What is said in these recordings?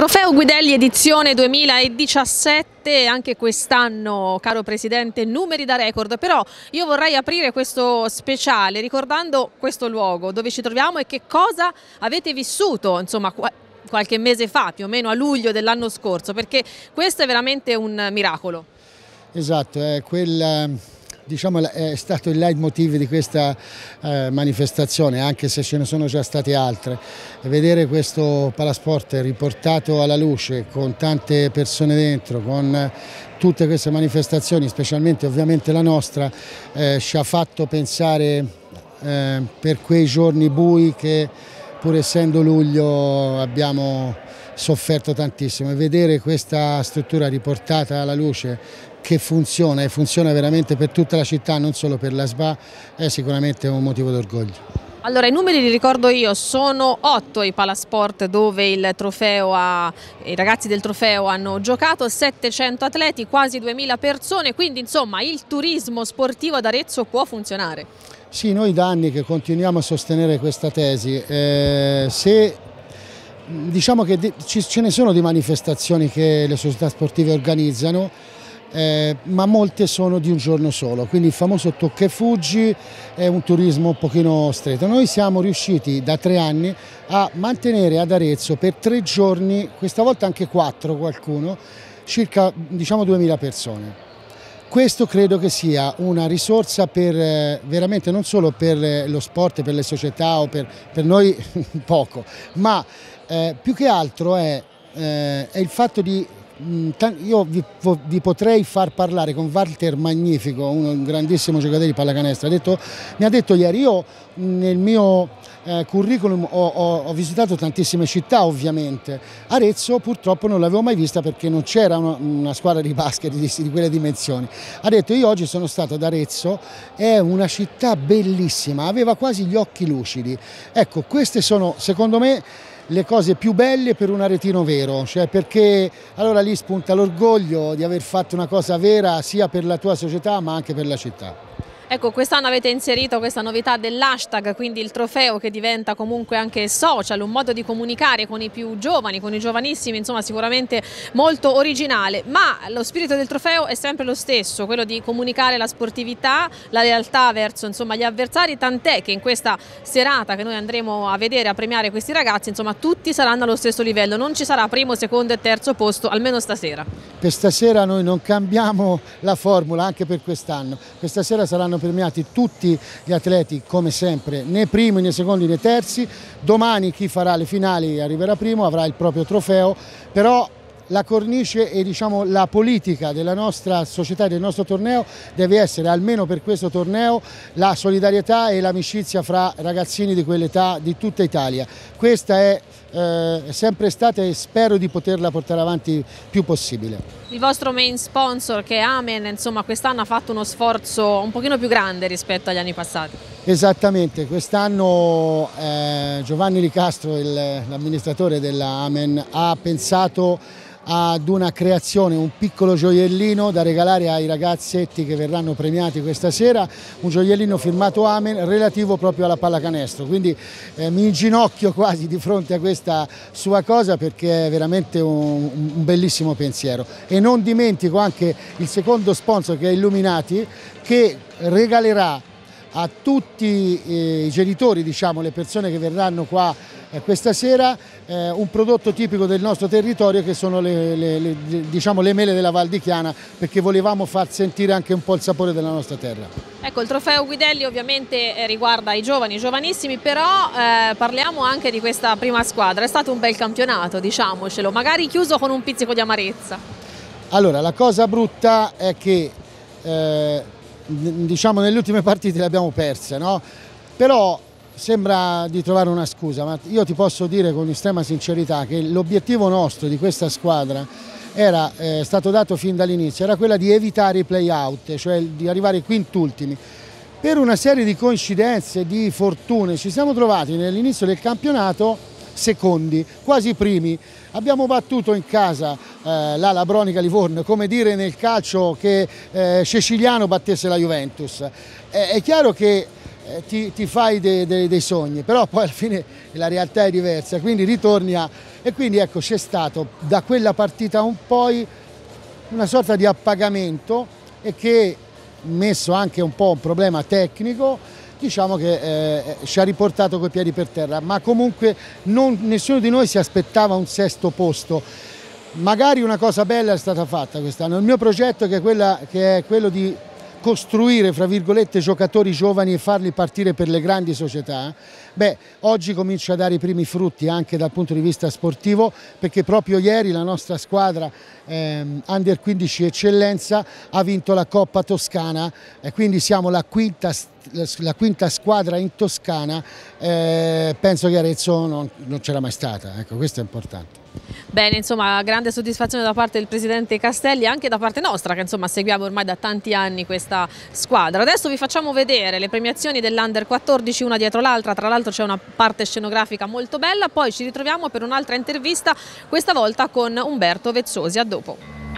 Trofeo Guidelli edizione 2017, anche quest'anno, caro Presidente, numeri da record, però io vorrei aprire questo speciale ricordando questo luogo dove ci troviamo e che cosa avete vissuto, insomma, qualche mese fa, più o meno a luglio dell'anno scorso, perché questo è veramente un miracolo. Esatto, è quel diciamo, è stato il leitmotiv di questa eh, manifestazione, anche se ce ne sono già state altre. vedere questo palasport riportato alla luce con tante persone dentro, con tutte queste manifestazioni, specialmente ovviamente la nostra, eh, ci ha fatto pensare eh, per quei giorni bui che pur essendo luglio abbiamo sofferto tantissimo e vedere questa struttura riportata alla luce che funziona e funziona veramente per tutta la città, non solo per la SBA, è sicuramente un motivo d'orgoglio. Allora, i numeri li ricordo io, sono otto i palasport dove ha, i ragazzi del trofeo hanno giocato, 700 atleti, quasi 2000 persone, quindi insomma il turismo sportivo ad Arezzo può funzionare. Sì, noi da anni che continuiamo a sostenere questa tesi, eh, se diciamo che ce ne sono di manifestazioni che le società sportive organizzano, eh, ma molte sono di un giorno solo, quindi il famoso tocca e fuggi è un turismo un pochino stretto. Noi siamo riusciti da tre anni a mantenere ad Arezzo per tre giorni, questa volta anche quattro qualcuno, circa diciamo 2000 persone. Questo credo che sia una risorsa per, eh, veramente non solo per eh, lo sport, per le società o per, per noi poco, ma eh, più che altro è, eh, è il fatto di io vi, vi, potrei far parlare con Walter Magnifico, un grandissimo giocatore di pallacanestro, ha detto, mi ha detto ieri, io nel mio eh, curriculum ho, ho, ho, visitato tantissime città ovviamente, Arezzo purtroppo non l'avevo mai vista perché non c'era una, una, squadra di basket di, di, quelle dimensioni, ha detto io oggi sono stato ad Arezzo, è una città bellissima, aveva quasi gli occhi lucidi, ecco queste sono secondo me le cose più belle per un aretino vero, cioè perché allora lì spunta l'orgoglio di aver fatto una cosa vera sia per la tua società ma anche per la città. Ecco, quest'anno avete inserito questa novità dell'hashtag, quindi il trofeo che diventa comunque anche social, un modo di comunicare con i più giovani, con i giovanissimi, insomma sicuramente molto originale, ma lo spirito del trofeo è sempre lo stesso, quello di comunicare la sportività, la lealtà verso insomma, gli avversari, tant'è che in questa serata che noi andremo a vedere, a premiare questi ragazzi, insomma tutti saranno allo stesso livello, non ci sarà primo, secondo e terzo posto, almeno stasera. Per stasera noi non cambiamo la formula anche per quest'anno, questa sera saranno premiati tutti gli atleti come sempre, né primi né secondi né terzi, domani chi farà le finali arriverà primo, avrà il proprio trofeo, però la cornice e diciamo, la politica della nostra società e del nostro torneo deve essere, almeno per questo torneo, la solidarietà e l'amicizia fra ragazzini di quell'età di tutta Italia. Questa è eh, sempre stata e spero di poterla portare avanti più possibile. Il vostro main sponsor che è Amen, insomma quest'anno ha fatto uno sforzo un pochino più grande rispetto agli anni passati. Esattamente, quest'anno eh, Giovanni Licastro, l'amministratore della Amen, ha pensato ad una creazione, un piccolo gioiellino da regalare ai ragazzetti che verranno premiati questa sera, un gioiellino firmato Amen relativo proprio alla pallacanestro, quindi eh, mi inginocchio quasi di fronte a questa sua cosa perché è veramente un, un bellissimo pensiero. E non dimentico anche il secondo sponsor che è Illuminati che regalerà a tutti eh, i genitori, diciamo, le persone che verranno qua eh, questa sera eh, un prodotto tipico del nostro territorio che sono le, le, le, diciamo, le mele della Val di Chiana perché volevamo far sentire anche un po' il sapore della nostra terra. Ecco, il trofeo Guidelli ovviamente riguarda i giovani, i giovanissimi, però parliamo anche di questa prima squadra, è stato un bel campionato, diciamocelo, magari chiuso con un pizzico di amarezza. Allora, la cosa brutta è che diciamo nelle ultime partite le abbiamo perse, no? però sembra di trovare una scusa, ma io ti posso dire con estrema sincerità che l'obiettivo nostro di questa squadra era eh, stato dato fin dall'inizio, era quella di evitare i play-out, cioè di arrivare quintultimi. Per una serie di coincidenze, di fortune, ci siamo trovati nell'inizio del campionato secondi, quasi primi. Abbiamo battuto in casa eh, la Labronica Livorno, come dire nel calcio che eh, Ceciliano battesse la Juventus. è chiaro che eh, ti, ti, fai dei, dei, dei, sogni, però poi alla fine la realtà è diversa, quindi ritorni a... E quindi ecco c'è stato da quella partita un poi una sorta di appagamento e che messo anche un po' un problema tecnico diciamo che eh, ci ha riportato coi piedi per terra, ma comunque non, nessuno di noi si aspettava un sesto posto. Magari una cosa bella è stata fatta quest'anno, il mio progetto che è, quella, che è quello di costruire fra virgolette giocatori giovani e farli partire per le grandi società, beh oggi comincia a dare i primi frutti anche dal punto di vista sportivo perché proprio ieri la nostra squadra ehm, Under 15 Eccellenza ha vinto la Coppa Toscana e quindi siamo la quinta, la quinta squadra in Toscana, eh, penso che Arezzo non, non c'era mai stata, ecco questo è importante. Bene, insomma, grande soddisfazione da parte del Presidente Castelli e anche da parte nostra che insomma seguiamo ormai da tanti anni questa squadra. Adesso vi facciamo vedere le premiazioni dell'Under 14 una dietro l'altra, tra l'altro c'è una parte scenografica molto bella, poi ci ritroviamo per un'altra intervista, questa volta con Umberto Vezzosi. A dopo.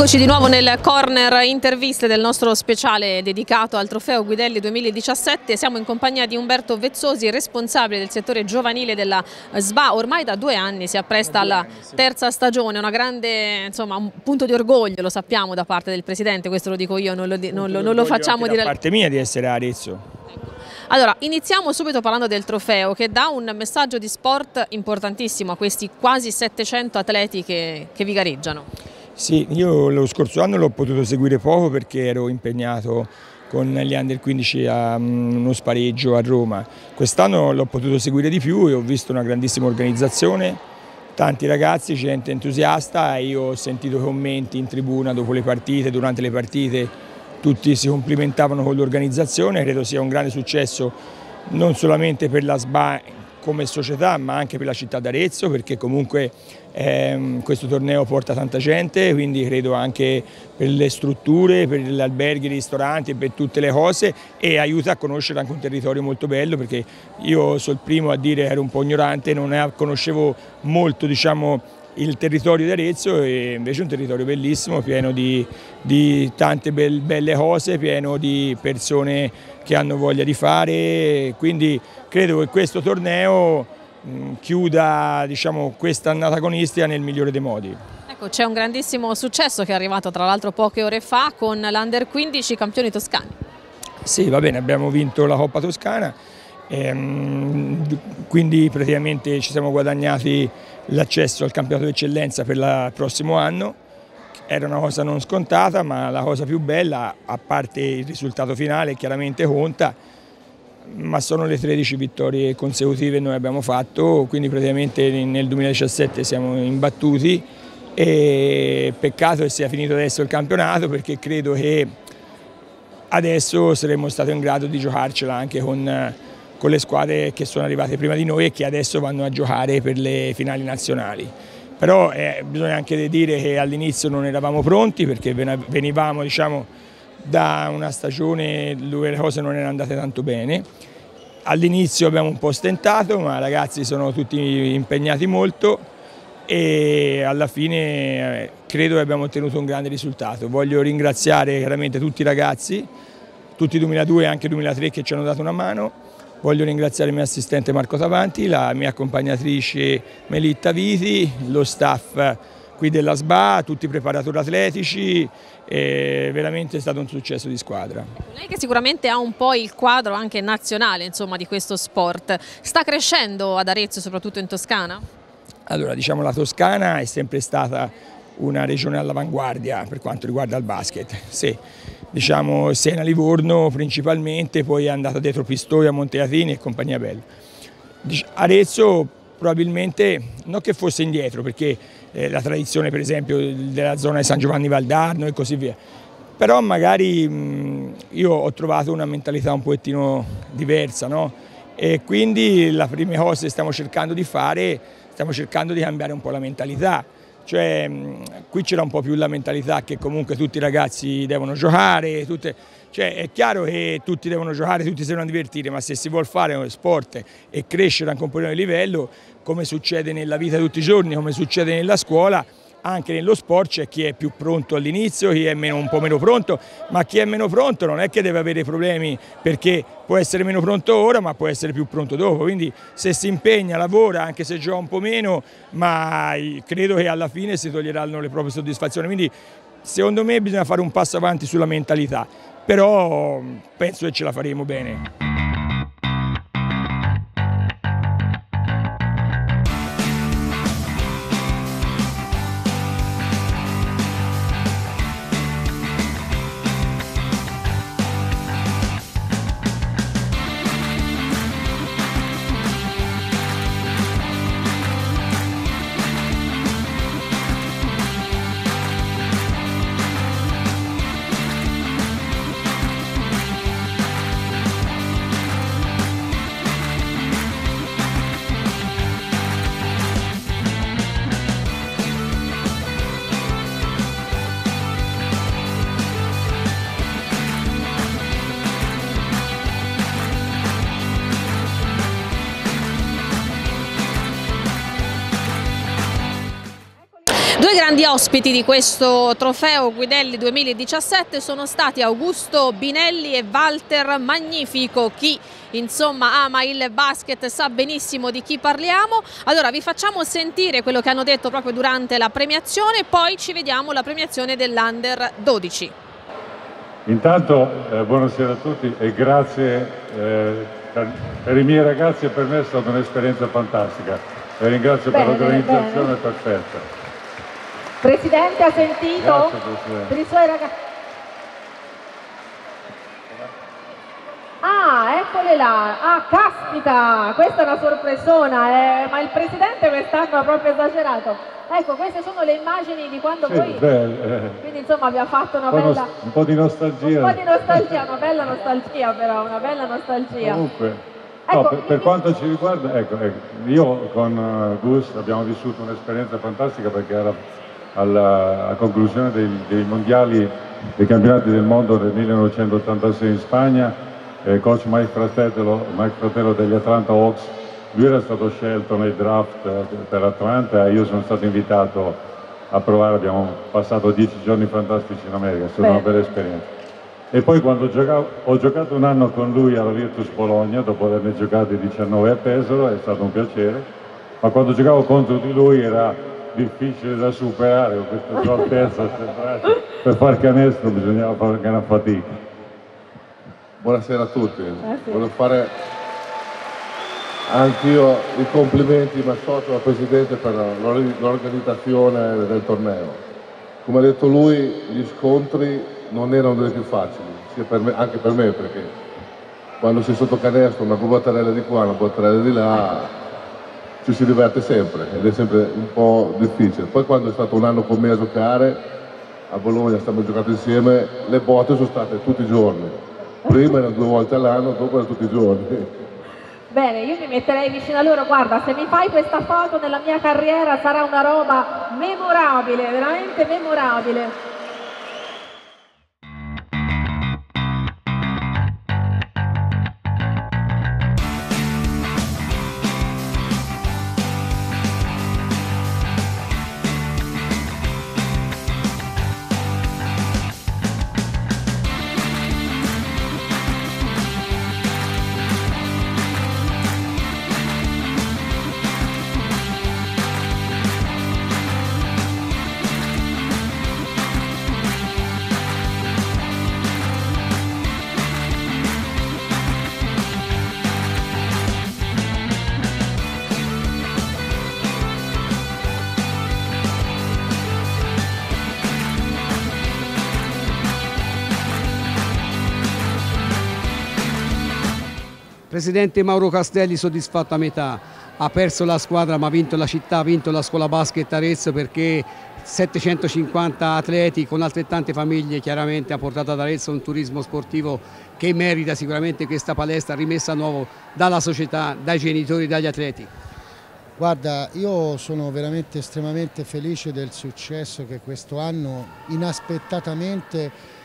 Eccoci di nuovo nel corner interviste del nostro speciale dedicato al trofeo Guidelli 2017. Siamo in compagnia di Umberto Vezzosi, responsabile del settore giovanile della SBA. Ormai da due anni si appresta alla terza stagione, una grande, insomma, un punto di orgoglio, lo sappiamo da parte del Presidente, questo lo dico io, non lo, non non lo facciamo dire. Da parte mia di essere Arezzo. Ecco. Allora, iniziamo subito parlando del trofeo che dà un messaggio di sport importantissimo a questi quasi 700 atleti che, che vi gareggiano. Sì, io lo scorso anno l'ho potuto seguire poco perché ero impegnato con gli under 15 a mm, uno spareggio a Roma. Quest'anno l'ho potuto seguire di più e ho visto una grandissima organizzazione, tanti ragazzi, gente entusiasta e io ho sentito commenti in tribuna dopo le partite, durante le partite, tutti si complimentavano con l'organizzazione, credo sia un grande successo non solamente per la SBA come società ma anche per la città d'Arezzo perché comunque eh, questo torneo porta tanta gente, quindi credo anche per le strutture, per gli alberghi, i ristoranti, per tutte le cose e aiuta a conoscere anche un territorio molto bello perché io sono il primo a dire ero un po' ignorante, non conoscevo molto diciamo, il territorio di Arezzo e invece è un territorio bellissimo, pieno di, di tante be belle cose, pieno di persone che hanno voglia di fare, quindi credo che questo torneo Mm, chiuda diciamo, questa annata agonistica nel migliore dei modi. Ecco, c'è un grandissimo successo che è arrivato tra l'altro poche ore fa con l'Under 15 campioni toscani. Sì, va bene, abbiamo vinto la Coppa Toscana, ehm, quindi praticamente ci siamo guadagnati l'accesso al campionato d'eccellenza per il prossimo anno. Era una cosa non scontata, ma la cosa più bella, a parte il risultato finale, chiaramente conta, ma sono le 13 vittorie consecutive che noi abbiamo fatto, quindi praticamente nel 2017 siamo imbattuti e peccato che sia finito adesso il campionato perché credo che adesso saremmo stati in grado di giocarcela anche con, con le squadre che sono arrivate prima di noi e che adesso vanno a giocare per le finali nazionali. Però eh, bisogna anche dire che all'inizio non eravamo pronti perché venivamo diciamo, da una stagione dove le cose non erano andate tanto bene. All'inizio abbiamo un po' stentato, ma i ragazzi sono tutti impegnati molto e alla fine eh, credo che abbiamo ottenuto un grande risultato. Voglio ringraziare chiaramente tutti i ragazzi, tutti i 2002 e anche 2003 che ci hanno dato una mano. Voglio ringraziare il mio assistente Marco Tavanti, la mia accompagnatrice Melitta Viti, lo staff qui della SBA, tutti i preparatori atletici, è veramente stato un successo di squadra. Lei che sicuramente ha un po' il quadro anche nazionale insomma, di questo sport, sta crescendo ad Arezzo soprattutto in Toscana? Allora diciamo la Toscana è sempre stata una regione all'avanguardia per quanto riguarda il basket, sì. Diciamo Siena Livorno principalmente, poi è andata dietro Pistoia, Monteatini e compagnia bella. Arezzo probabilmente non che fosse indietro perché eh, la tradizione per esempio della zona di San Giovanni Valdarno e così via, però magari mh, io ho trovato una mentalità un pochettino diversa no? e quindi la prima cosa che stiamo cercando di fare, stiamo cercando di cambiare un po' la mentalità cioè, qui c'era un po' più la mentalità che comunque tutti i ragazzi devono giocare, tutte, cioè, è chiaro che tutti devono giocare, tutti si devono divertire, ma se si vuole fare uno sport e crescere anche un po' di livello, come succede nella vita di tutti i giorni, come succede nella scuola, anche nello sport c'è chi è più pronto all'inizio, chi è meno, un po' meno pronto, ma chi è meno pronto non è che deve avere problemi perché può essere meno pronto ora ma può essere più pronto dopo, quindi se si impegna, lavora, anche se gioca un po' meno, ma credo che alla fine si toglieranno le proprie soddisfazioni, quindi secondo me bisogna fare un passo avanti sulla mentalità, però penso che ce la faremo bene. Due grandi ospiti di questo trofeo Guidelli 2017 sono stati Augusto Binelli e Walter Magnifico. Chi insomma ama il basket sa benissimo di chi parliamo. Allora vi facciamo sentire quello che hanno detto proprio durante la premiazione, poi ci vediamo la premiazione dell'Under 12. Intanto eh, buonasera a tutti e grazie eh, per, per, i miei ragazzi e per me è stata un'esperienza fantastica. Vi ringrazio bene, per l'organizzazione perfetta. Presidente ha sentito? Grazie. Per i suoi ragazzi. Ah, eccole là. Ah, caspita, questa è una sorpresona, eh, ma il Presidente quest'anno ha proprio esagerato. Ecco, queste sono le immagini di quando sì, poi... Beh, eh. Quindi insomma vi ha fatto una bella... Un po' di nostalgia. Un po' di nostalgia, una bella nostalgia però, una bella nostalgia. Comunque, ecco, no, per, per, quanto ci riguarda, ecco, ecco io con uh, Gus abbiamo vissuto un'esperienza fantastica perché era alla, alla conclusione dei, dei, mondiali, dei campionati del mondo del 1986 in Spagna, eh, coach Mike Fratello, Mike Fratello degli Atlanta Hawks, lui era stato scelto nel draft eh, per Atlanta e io sono stato invitato a provare, abbiamo passato dieci giorni fantastici in America, è stata Beh. una bella esperienza. E poi quando giocavo, ho giocato un anno con lui alla Virtus Bologna, dopo averne giocati 19 a Pesaro, è stato un piacere, ma quando giocavo contro di lui era difficile da superare con questa sua altezza per far canestro bisognava fare gran fatica. Buonasera a tutti. Voglio fare anch'io i complimenti ma sotto al Presidente per l'organizzazione del torneo. Come ha detto lui gli scontri non erano dei più facili per me, anche per me perché quando sei sotto canestro una cubattarella di qua una cubattarella di là ci si diverte sempre ed è sempre un po' difficile. Poi quando è stato un anno con me a giocare, a Bologna stiamo giocando insieme, le botte sono state tutti i giorni. Prima erano due volte all'anno, dopo erano tutti i giorni. Bene, io mi metterei vicino a loro, guarda, se mi fai questa foto nella mia carriera sarà una roba memorabile, veramente memorabile. Presidente Mauro Castelli soddisfatto a metà, ha perso la squadra ma ha vinto la città, ha vinto la scuola basket Arezzo perché 750 atleti con altrettante famiglie chiaramente ha portato ad Arezzo un turismo sportivo che merita sicuramente questa palestra rimessa a nuovo dalla società, dai genitori, dagli atleti. Guarda, io sono veramente estremamente felice del successo che questo anno inaspettatamente,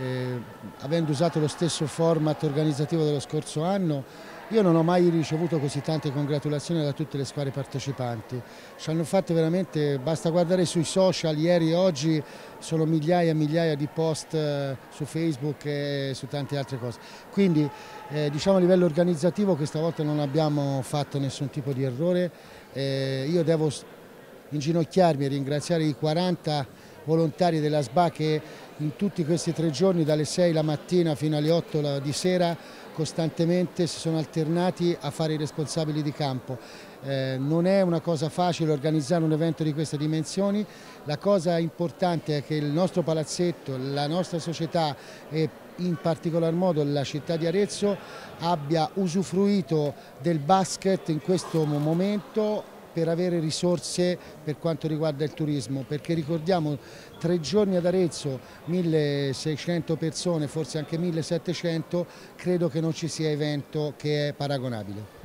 eh, avendo usato lo stesso format organizzativo dello scorso anno, io non ho mai ricevuto così tante congratulazioni da tutte le squadre partecipanti. Ci hanno fatto veramente, basta guardare sui social, ieri e oggi sono migliaia e migliaia di post eh, su Facebook e su tante altre cose. Quindi eh, diciamo a livello organizzativo questa volta non abbiamo fatto nessun tipo di errore eh, io devo inginocchiarmi e ringraziare i 40 volontari della SBA che in tutti questi tre giorni dalle 6 la mattina fino alle 8 di sera costantemente si sono alternati a fare i responsabili di campo. Eh, non è una cosa facile organizzare un evento di queste dimensioni, la cosa importante è che il nostro palazzetto, la nostra società e in particolar modo la città di Arezzo abbia usufruito del basket in questo momento per avere risorse per quanto riguarda il turismo, perché ricordiamo tre giorni ad Arezzo, 1600 persone, forse anche 1700, credo che non ci sia evento che è paragonabile.